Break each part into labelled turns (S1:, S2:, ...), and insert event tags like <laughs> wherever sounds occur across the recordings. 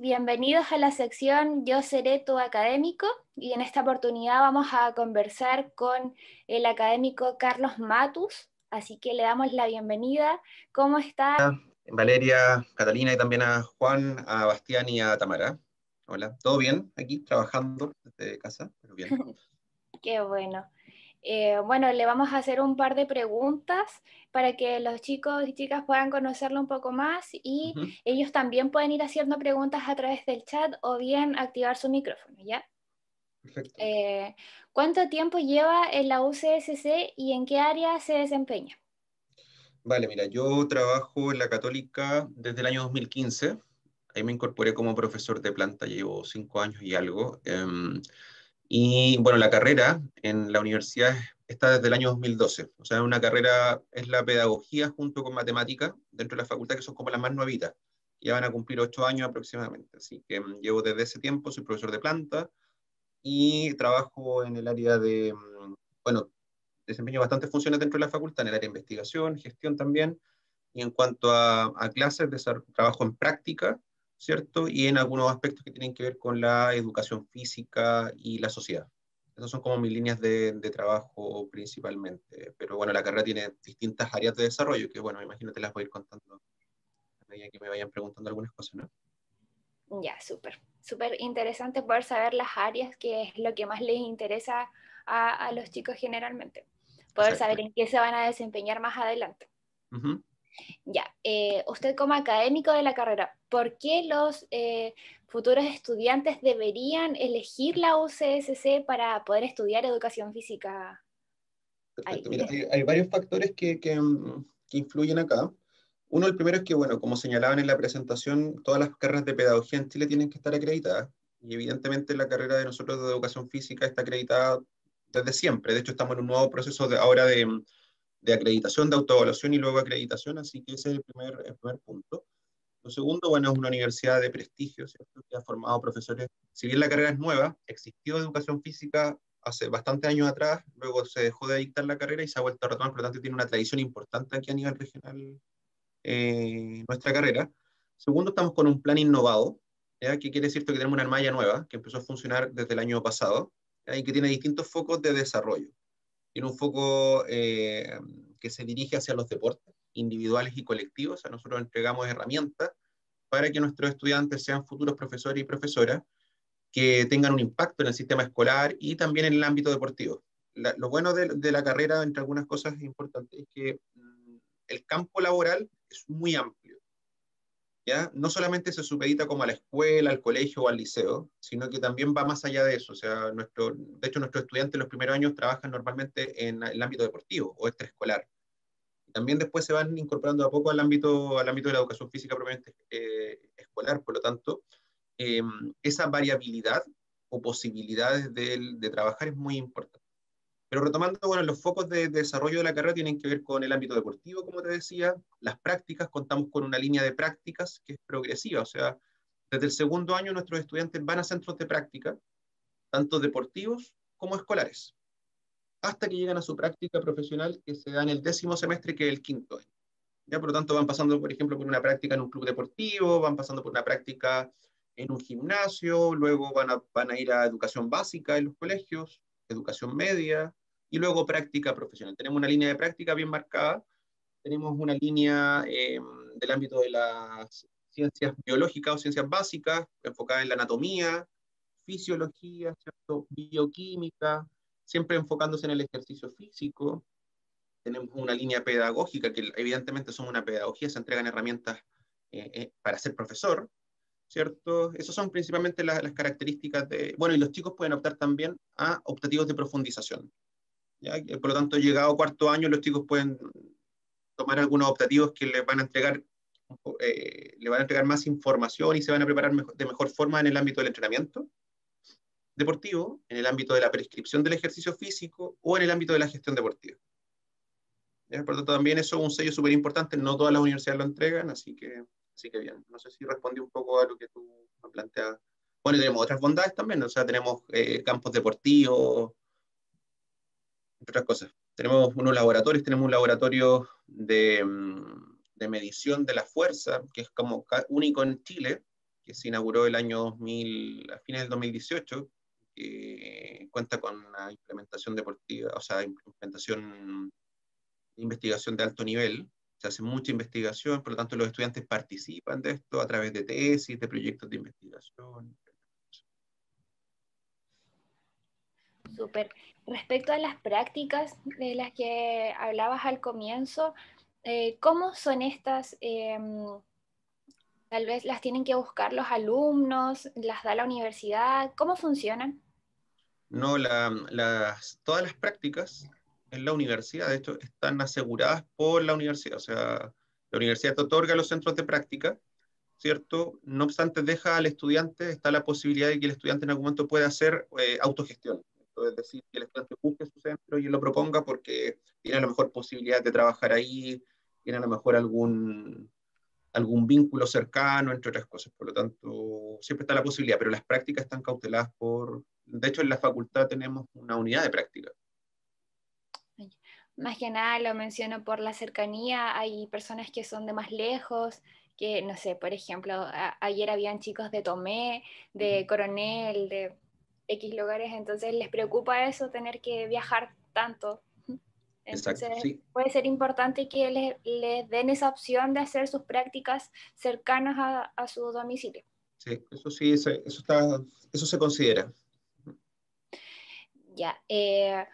S1: Bienvenidos a la sección Yo seré tu académico y en esta oportunidad vamos a conversar con el académico Carlos Matus, así que le damos la bienvenida. ¿Cómo está?
S2: Valeria, Catalina y también a Juan, a Bastián y a Tamara. Hola, ¿todo bien? Aquí trabajando desde casa, pero bien. <laughs>
S1: Qué bueno. Eh, bueno, le vamos a hacer un par de preguntas para que los chicos y chicas puedan conocerlo un poco más y ellos también pueden ir haciendo preguntas a través del chat o bien activar su micrófono, ¿ya? Perfecto. Eh, ¿Cuánto tiempo lleva en la UCSC y en qué área se desempeña?
S2: Vale, mira, yo trabajo en la Católica desde el año 2015. Ahí me incorporé como profesor de planta, llevo cinco años y algo. Em, y bueno, la carrera en la universidad está desde el año 2012. O sea, una carrera es la pedagogía junto con matemática dentro de la facultad, que son como las más nuevitas. Ya van a cumplir ocho años aproximadamente. Así que mm, llevo desde ese tiempo, soy profesor de planta y trabajo en el área de, mm, bueno, desempeño bastantes funciones dentro de la facultad, en el área de investigación, gestión también. Y en cuanto a, a clases, trabajo en práctica ¿cierto? Y en algunos aspectos que tienen que ver con la educación física y la sociedad. Esas son como mis líneas de, trabajo principalmente. Pero bueno, la carrera tiene distintas áreas de desarrollo que, bueno, imagino te las voy a ir contando a medida que me vayan preguntando algunas cosas, ¿no?
S1: Ya, súper. Súper interesante poder saber las áreas, que es lo que más les interesa a, los chicos generalmente. Poder saber en qué se van a desempeñar más adelante. Ya, eh, usted como académico de la carrera, ¿por qué los eh, futuros estudiantes deberían elegir la UCSC para poder estudiar educación física?
S2: hay, varios factores que, mm, que, influyen acá. Uno, el primero es que, bueno, como señalaban en la presentación, todas las carreras de pedagogía en Chile tienen que estar acreditadas. Y evidentemente la carrera de nosotros de educación física está acreditada desde siempre. De hecho, estamos en un nuevo proceso de, ahora de, de acreditación, de autoevaluación y luego acreditación, así que ese es el primer, el primer punto. Lo segundo, bueno, es una universidad de prestigio, ¿cierto? Que ha formado profesores. Si bien la carrera es nueva, existió educación física hace bastante años atrás, luego se dejó de dictar la carrera y se ha vuelto a retomar, por lo tanto tiene una tradición importante aquí a nivel regional eh, nuestra carrera. Segundo, estamos con un plan innovado, ¿ya? que quiere decir que tenemos una armalla nueva que empezó a funcionar desde el año pasado y que tiene distintos focos de desarrollo tiene un foco eh, que se dirige hacia los deportes individuales y colectivos. A nosotros entregamos herramientas para que nuestros estudiantes sean futuros profesores y profesoras que tengan un impacto en el sistema escolar y también en el ámbito deportivo. lo bueno de, de, la carrera, entre algunas cosas importantes, es que mm, el campo laboral es muy amplio. No solamente se supedita como a la escuela, al colegio o al liceo, sino que también va más allá de eso. O sea, nuestro, de hecho, nuestros estudiantes los primeros años trabajan normalmente en el ámbito deportivo o extraescolar. También después se van incorporando a poco al ámbito, al ámbito de la educación física propiamente eh, escolar. Por lo tanto, em, esa variabilidad o posibilidades de, de trabajar es muy importante. Pero retomando, bueno, los focos de, desarrollo de la carrera tienen que ver con el ámbito deportivo, como te decía, las prácticas, contamos con una línea de prácticas que es progresiva, o sea, desde el segundo año nuestros estudiantes van a centros de práctica, tanto deportivos como escolares, hasta que llegan a su práctica profesional que se da en el décimo semestre, que es el quinto año. ¿Ya? Por lo tanto, van pasando, por ejemplo, por una práctica en un club deportivo, van pasando por una práctica en un gimnasio, luego van a, van a ir a educación básica en los colegios, educación media, y luego práctica profesional. Tenemos una línea de práctica bien marcada, tenemos una línea em, del ámbito de las ciencias biológicas o ciencias básicas, enfocada en la anatomía, fisiología, bioquímica, siempre enfocándose en el ejercicio físico. Tenemos una línea pedagógica, que evidentemente somos una pedagogía, se entregan herramientas eh, eh, para ser profesor, ¿cierto? Esas son principalmente las, las, características de... Bueno, y los chicos pueden optar también a optativos de profundización. Por lo tanto, llegado cuarto año, los chicos pueden tomar algunos optativos que les van a entregar, eh, van a entregar más información y se van a preparar de mejor forma en el ámbito del entrenamiento deportivo, en el ámbito de la prescripción del ejercicio físico o en el ámbito de la gestión deportiva. Por lo tanto, también eso es un sello súper importante, no todas las universidades lo entregan, así que, así que bien. No sé si respondí un poco a lo que tú me planteas. Bueno, tenemos otras bondades también, o sea, tenemos eh, campos deportivos, otras cosas. Tenemos unos laboratorios, tenemos un laboratorio de, mm, de medición de la fuerza, que es como único en Chile, que se inauguró el año 2000, a fines del 2018, que cuenta con una implementación deportiva, o sea, implementación investigación de alto nivel. Se hace mucha investigación, por lo tanto los estudiantes participan de esto a través de tesis, de proyectos de investigación.
S1: Respecto a las prácticas de las que hablabas al comienzo, eh, ¿cómo son estas? Em, tal vez las tienen que buscar los alumnos, las da la universidad, ¿cómo funcionan?
S2: No, todas las prácticas en la universidad, de hecho, están aseguradas por la universidad. O sea, la universidad te otorga los centros de práctica, ¿cierto? No obstante, deja al estudiante, está la posibilidad de que el estudiante en algún momento pueda hacer eh, autogestión. Es decir, que el estudiante busque su centro y lo proponga porque tiene a lo mejor posibilidad de trabajar ahí, tiene a lo mejor algún, algún vínculo cercano, entre otras cosas. Por lo tanto, siempre está la posibilidad, pero las prácticas están cauteladas por... De hecho, en la facultad tenemos una unidad de práctica.
S1: Más que nada lo menciono por la cercanía, hay personas que son de más lejos, que no sé, por ejemplo, ayer habían chicos de Tomé, de Coronel, de X lugares, entonces les preocupa eso, tener que viajar tanto. <laughs> Entonces, puede ser importante que les, den esa opción de hacer sus prácticas cercanas a, su domicilio.
S2: Sí, eso sí, eso, está, eso se considera.
S1: Ya. Eh,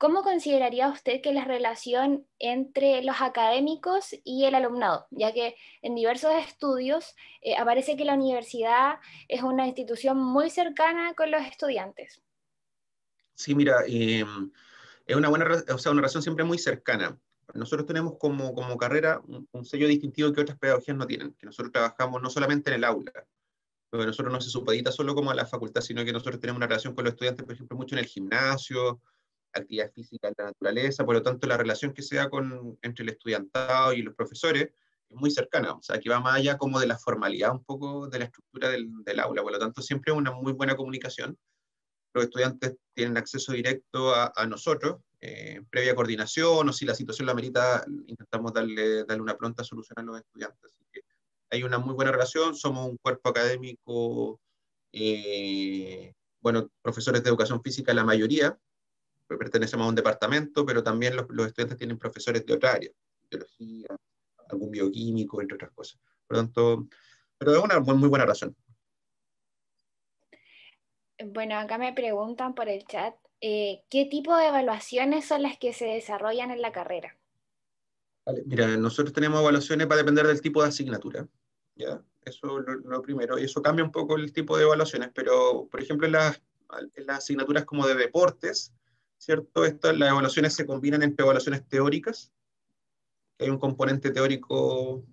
S1: ¿Cómo consideraría usted que la relación entre los académicos y el alumnado? Ya que en diversos estudios eh, aparece que la universidad es una institución muy cercana con los estudiantes.
S2: Sí, mira, eh, es una buena, o sea, una relación siempre muy cercana. Nosotros tenemos como, como carrera un, sello distintivo que otras pedagogías no tienen, que nosotros trabajamos no solamente en el aula, porque nosotros no se supedita solo como a la facultad, sino que nosotros tenemos una relación con los estudiantes, por ejemplo, mucho en el gimnasio, actividad física en la naturaleza, por lo tanto la relación que se da con, entre el estudiantado y los profesores es muy cercana, o sea, que va más allá como de la formalidad un poco de la estructura del, aula, por lo tanto siempre una muy buena comunicación los estudiantes tienen acceso directo a, nosotros, eh, previa coordinación, o si la situación la merita, intentamos darle, darle una pronta solución a los estudiantes. Así que hay una muy buena relación, somos un cuerpo académico, eh, bueno, profesores de educación física la mayoría, pertenecemos a un departamento, pero también los, los estudiantes tienen profesores de otra área, biología, algún bioquímico, entre otras cosas. Por lo tanto, pero es una muy buena razón.
S1: Bueno, acá me preguntan por el chat, eh, ¿qué tipo de evaluaciones son las que se desarrollan en la carrera?
S2: mira, nosotros tenemos evaluaciones para depender del tipo de asignatura, ¿ya? Eso es lo, primero, y eso cambia un poco el tipo de evaluaciones, pero, por ejemplo, en las, asignaturas como de deportes, ¿cierto? Estas, las evaluaciones se combinan entre evaluaciones teóricas, hay un componente teórico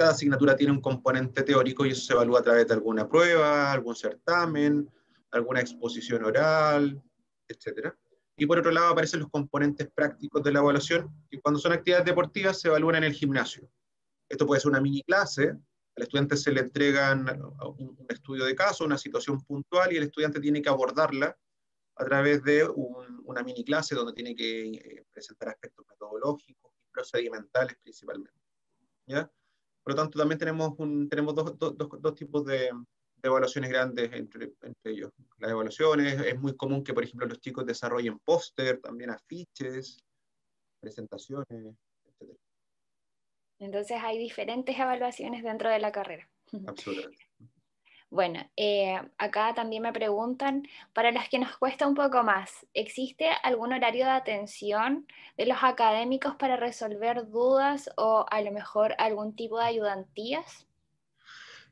S2: cada asignatura tiene un componente teórico y eso se evalúa a través de alguna prueba, algún certamen, alguna exposición oral, etc. Y por otro lado aparecen los componentes prácticos de la evaluación, que cuando son actividades deportivas se evalúan en el gimnasio. Esto puede ser una mini clase, al estudiante se le entregan un, estudio de caso, una situación puntual, y el estudiante tiene que abordarla a través de una mini clase donde tiene que eh, presentar aspectos metodológicos y procedimentales principalmente. ¿ya? Por lo tanto, también tenemos, un, tenemos dos, dos, dos tipos de, evaluaciones grandes entre, entre ellos. Las evaluaciones, es muy común que, por ejemplo, los chicos desarrollen póster, también afiches, presentaciones, etc.
S1: Entonces hay diferentes evaluaciones dentro de la carrera.
S2: Absolutamente.
S1: Bueno, eh, acá también me preguntan, para las que nos cuesta un poco más, ¿existe algún horario de atención de los académicos para resolver dudas o a lo mejor algún tipo de ayudantías?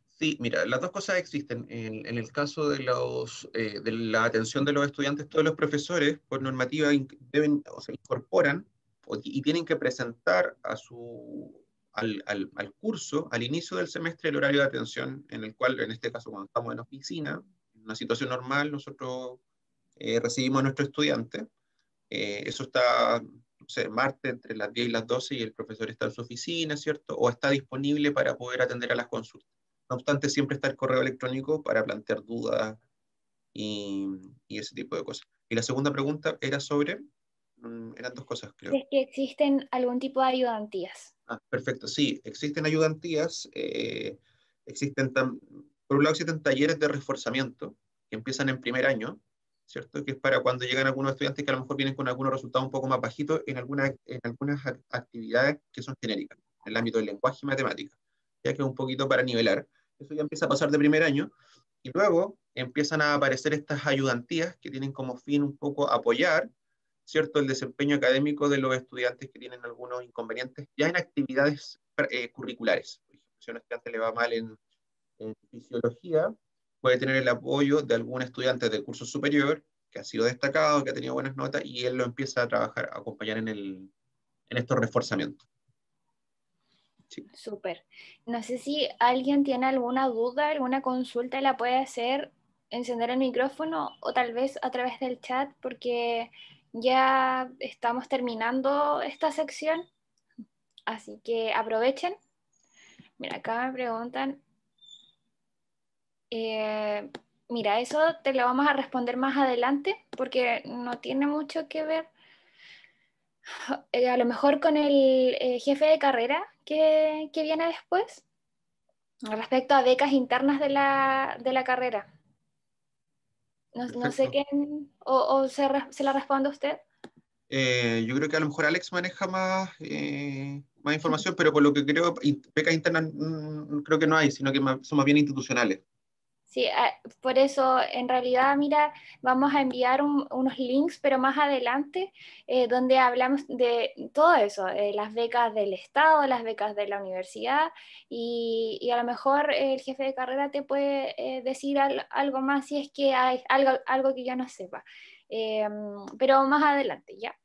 S2: Sí, mira, las dos cosas existen. En, el caso de, los, eh, de la atención de los estudiantes, todos los profesores, por normativa, deben, o se incorporan y tienen que presentar a su, al, al, al, curso, al inicio del semestre, el horario de atención, en el cual, en este caso, cuando estamos en oficina, en una situación normal, nosotros eh, recibimos a nuestro estudiante. Eh, eso está, no sé, martes entre las 10 y las 12 y el profesor está en su oficina, ¿cierto? O está disponible para poder atender a las consultas. No obstante, siempre está el correo electrónico para plantear dudas y, ese tipo de cosas. Y la segunda pregunta era sobre, mm, eran dos cosas, creo.
S1: Es que existen algún tipo de ayudantías.
S2: Ah, perfecto, sí, existen ayudantías, eh, existen Por un lado existen talleres de reforzamiento que empiezan en primer año, ¿cierto? Que es para cuando llegan algunos estudiantes que a lo mejor vienen con algunos resultados un poco más bajitos en, algunas en algunas actividades que son genéricas, en el ámbito del lenguaje y matemática, ya que es un poquito para nivelar. Eso ya empieza a pasar de primer año y luego empiezan a aparecer estas ayudantías que tienen como fin un poco apoyar, ¿cierto?, el desempeño académico de los estudiantes que tienen algunos inconvenientes ya en actividades eh, curriculares. Si un estudiante le va mal en, fisiología, puede tener el apoyo de algún estudiante del curso superior que ha sido destacado, que ha tenido buenas notas, y él lo empieza a trabajar, a acompañar en, el, en estos reforzamientos.
S1: Súper. No sé si alguien tiene alguna duda, alguna consulta, la puede hacer, encender el micrófono o tal vez a través del chat, porque ya estamos terminando esta sección. Así que aprovechen. Mira, acá me preguntan, eh, mira, eso te lo vamos a responder más adelante porque no tiene mucho que ver <sighs> eh, a lo mejor con el eh, jefe de carrera que, viene después respecto a becas internas de la, de la carrera. No, sé quién, o, se, se, la responde usted.
S2: yo creo que a lo mejor Alex maneja más, más información, pero por lo que creo, becas internas mm, creo que no hay, sino que son más bien institucionales.
S1: Sí, ah, por eso en realidad, mira, vamos a enviar unos links, pero más adelante, eh, donde hablamos de todo eso, eh, las becas del Estado, las becas de la universidad, y, a lo mejor el jefe de carrera te puede eh, decir algo más si es que hay algo, algo que yo no sepa. pero más adelante, ya.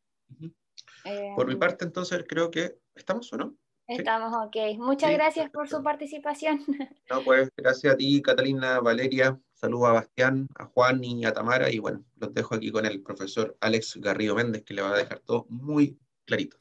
S2: Por mi parte, entonces, creo que estamos o no.
S1: Estamos ok. Muchas gracias por su participación. <laughs>
S2: No, pues gracias a ti, Catalina, Valeria. Saludos a Bastián, a Juan y a Tamara. Y bueno, los dejo aquí con el profesor Alex Garrido Méndez, que le va a dejar todo muy clarito.